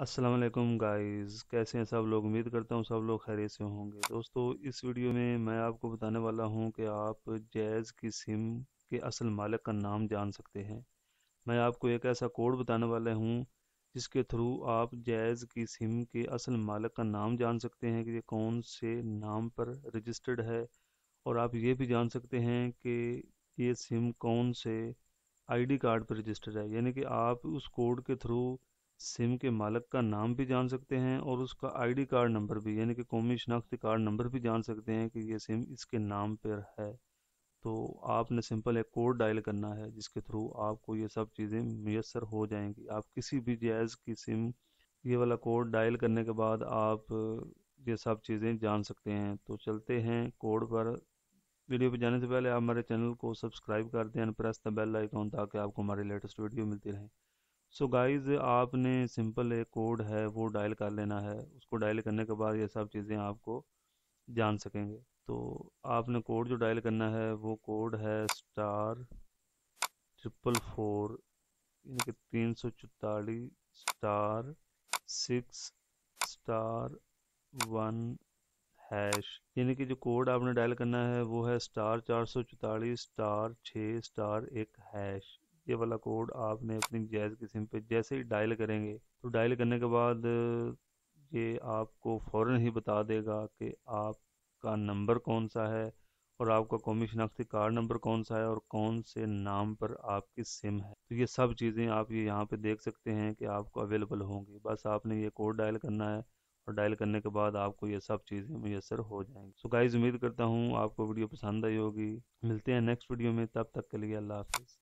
अस्सलाम वालेकुम गाइस कैसे हैं सब लोग? उम्मीद करता हूँ सब लोग खैरियत से होंगे। दोस्तों, इस वीडियो में मैं आपको बताने वाला हूँ कि आप जैज़ की सिम के असल मालिक का नाम जान सकते हैं। मैं आपको एक ऐसा कोड बताने वाला हूँ, जिसके थ्रू आप जैज़ की सिम के असल मालिक का नाम जान सकते हैं कि ये कौन से नाम पर रजिस्टर्ड है। और आप ये भी जान सकते हैं कि ये सिम कौन से आईडी कार्ड पर रजिस्टर्ड है। यानी कि आप उस कोड के थ्रू सिम के मालिक का नाम भी जान सकते हैं और उसका आईडी कार्ड नंबर भी, यानी कि कौमी शनाख्ती कार्ड नंबर भी जान सकते हैं कि ये सिम इसके नाम पर है। तो आपने सिंपल एक कोड डायल करना है, जिसके थ्रू आपको ये सब चीज़ें मैसर हो जाएँगी। आप किसी भी जैज़ की सिम, ये वाला कोड डायल करने के बाद आप ये सब चीज़ें जान सकते हैं। तो चलते हैं कोड पर। वीडियो पर जाने से पहले आप हमारे चैनल को सब्सक्राइब कर दें प्रेस द बेल आइकॉन ताकि आपको हमारी लेटेस्ट वीडियो मिलती रहे। सो so गाइस आपने सिंपल एक कोड है, वो डायल कर लेना है। उसको डायल करने के बाद ये सब चीज़ें आपको जान सकेंगे। तो आपने कोड जो डायल करना है, वो कोड है स्टार ट्रिपल फोर यानी कि तीन सौ चौतालीस star six star one hash यानी कि जो कोड आपने डायल करना है, वो है स्टार चार सौ चौतालीस स्टार छः स्टार एक हैश ये वाला कोड आपने अपनी जैज़ की सिम पे जैसे ही डायल करेंगे तो डायल करने के बाद, ये आपको फ़ौर ही बता देगा कि आपका नंबर कौन सा है और आपका कौमी शनाख्ती कार्ड नंबर कौन सा है और कौन से नाम पर आपकी सिम है। तो ये सब चीज़ें आप ये यहाँ पे देख सकते हैं कि आपको अवेलेबल होंगी। बस आपने ये कोड डायल करना है और डायल करने के बाद आपको ये सब चीज़ें मैसर हो जाएँगी। सो गाइज़ उम्मीद करता हूँ आपको वीडियो पसंद आई होगी। मिलते हैं नेक्स्ट वीडियो में। तब तक के लिए अल्लाह हाफिज़।